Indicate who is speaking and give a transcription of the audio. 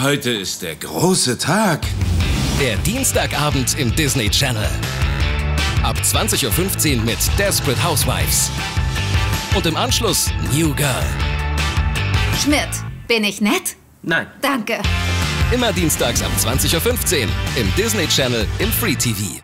Speaker 1: Heute ist der große Tag.
Speaker 2: Der Dienstagabend im Disney Channel. Ab 20.15 Uhr mit Desperate Housewives. Und im Anschluss New Girl.
Speaker 3: Schmidt, bin ich nett?
Speaker 4: Nein.
Speaker 3: Danke.
Speaker 2: Immer dienstags ab 20.15 Uhr im Disney Channel im Free TV.